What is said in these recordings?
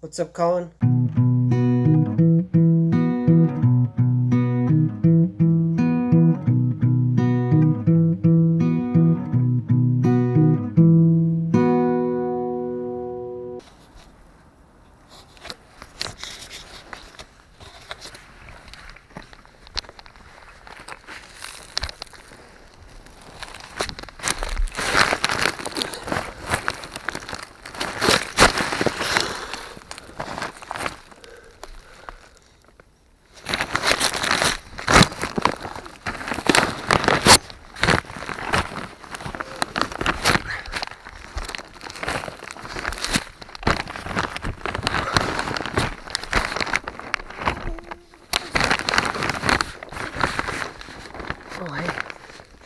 What's up, Collin?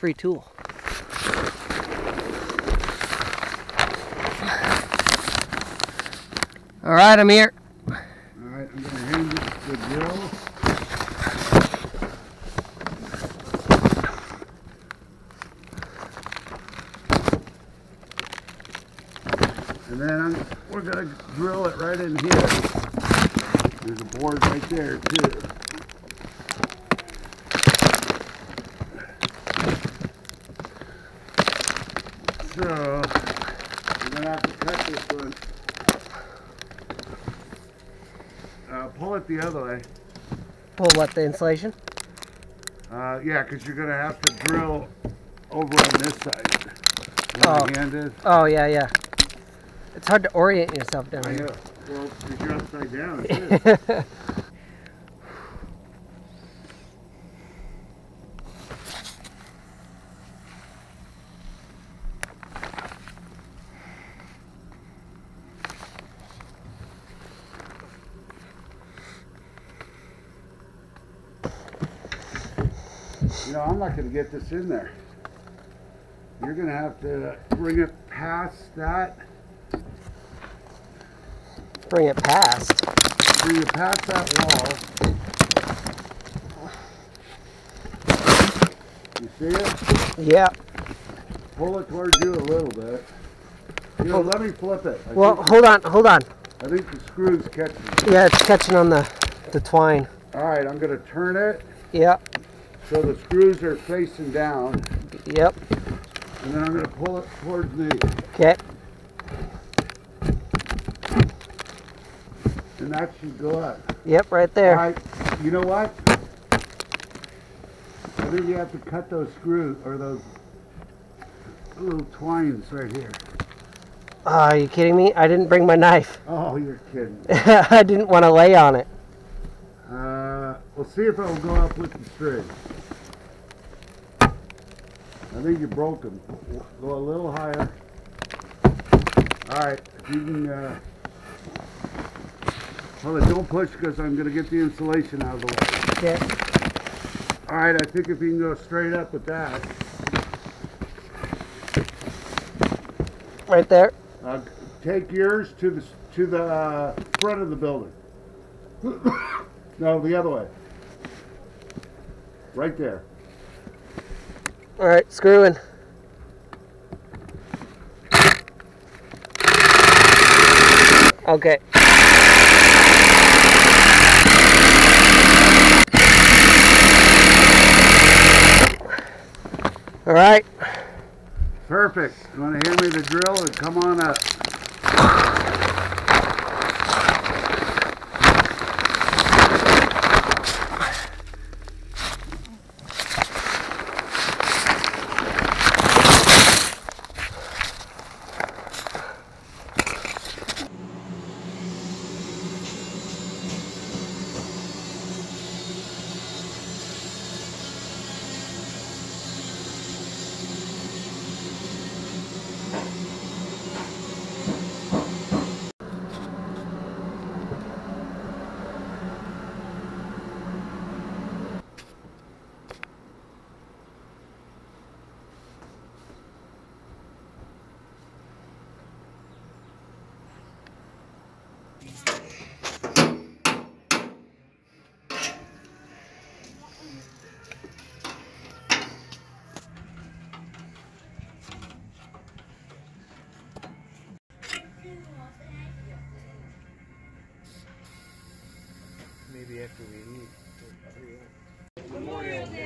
Free tool. All right, I'm here. All right, I'm gonna hand you the drill. And then I'm, we're gonna drill it right in here. There's a board right there too. So, we're gonna have to cut this one. Uh, pull it the other way. Pull what, the insulation? Uh, yeah, because you're gonna have to drill over on this side. Oh. hand is. Oh, yeah, yeah. It's hard to orient yourself down I here. know. Well, because you're upside down. know, I'm not gonna get this in there. You're gonna have to bring it past that. Bring it past. Bring it past that wall. You see it? Yeah. Pull it towards you a little bit. You know, let me flip it. I, Well, hold on, hold on. I think the screws catch it. Yeah, it's catching on the, the twine. All right, I'm gonna turn it Yeah, so the screws are facing down, yep. and then I'm gonna pull it towards me, Okay. and that should go up. Yep, right there. right, you know what? I think you have to cut those screws or those little twines right here. Ah, are you kidding me? I didn't bring my knife. Oh, you're kidding. I didn't want to lay on it. We'll see if it'll go up with the string. I think you broke them. Go a little higher. All right, if you can. Uh, don't push because I'm going to get the insulation out of the way. Okay. All right, I think if you can go straight up with that. Right there. Uh, take yours to the to the uh, front of the building. no, the other way. Right there. All right, screwing. Okay. All right. Perfect. You want to hand me the drill and come on up? Maybe after we eat. Memorial Day.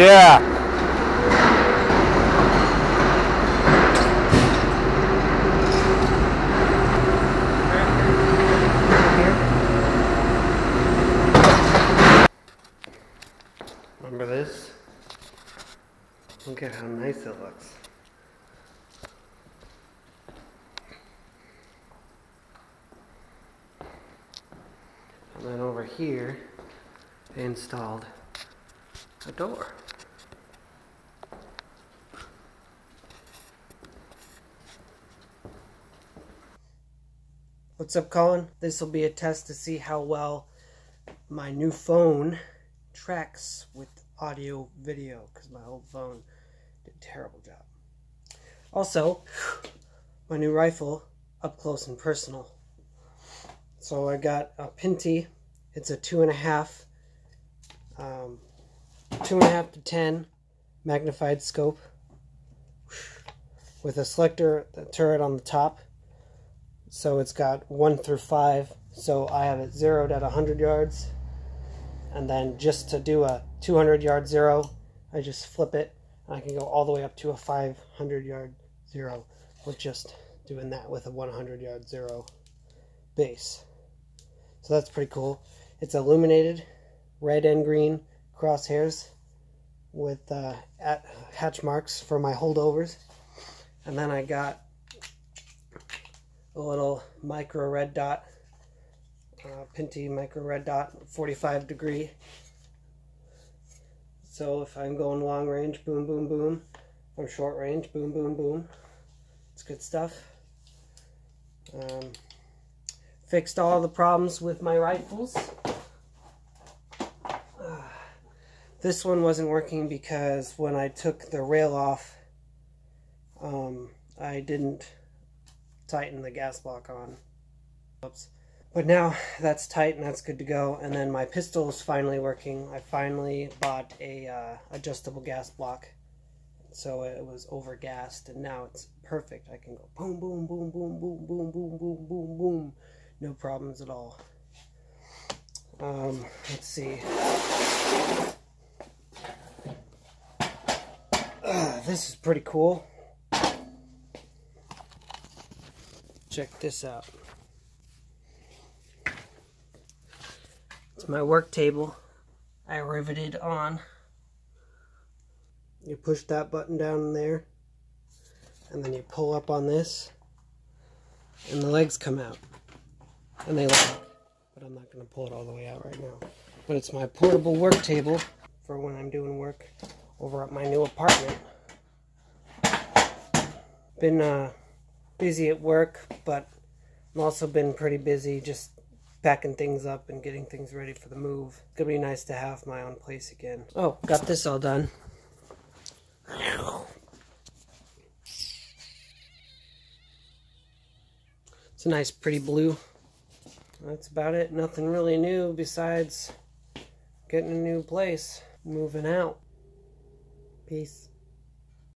Yeah. Remember this? Look at how nice it looks. And then over here, they installed a door. What's up, Collin? This will be a test to see how well my new phone tracks with audio video because my old phone did a terrible job. Also, my new rifle up close and personal. So I got a Pinty. It's a two and a half, um, two and a half to ten magnified scope with a selector turret on the top. So it's got one through five. So I have it zeroed at 100 yards. And then just to do a 200 yard zero, I just flip it. And I can go all the way up to a 500 yard zero with just doing that with a 100 yard zero base. So that's pretty cool. It's illuminated red and green crosshairs with uh, hatch marks for my holdovers. And then I got a little micro red dot, uh, Pinty micro red dot, 45 degree. So if I'm going long range, boom, boom, boom. Or short range, boom, boom, boom. It's good stuff. Um, fixed all the problems with my rifles. Uh, this one wasn't working because when I took the rail off, um, I didn't tighten the gas block on. Oops. But now that's tight and that's good to go. And then my pistol is finally working. I finally bought a uh, adjustable gas block. So it was overgassed and now it's perfect. I can go boom, boom, boom, boom, boom, boom, boom, boom, boom, boom. No problems at all. Um, let's see. Uh, this is pretty cool. Check this out. It's my work table. I riveted on. You push that button down there, and then you pull up on this, and the legs come out. And they lock. But I'm not going to pull it all the way out right now. But it's my portable work table for when I'm doing work over at my new apartment. Been uh, busy at work, but I've also been pretty busy just packing things up and getting things ready for the move. It's gonna be nice to have my own place again. Oh, got this all done. It's a nice pretty blue. That's about it. Nothing really new besides getting a new place. Moving out. Peace.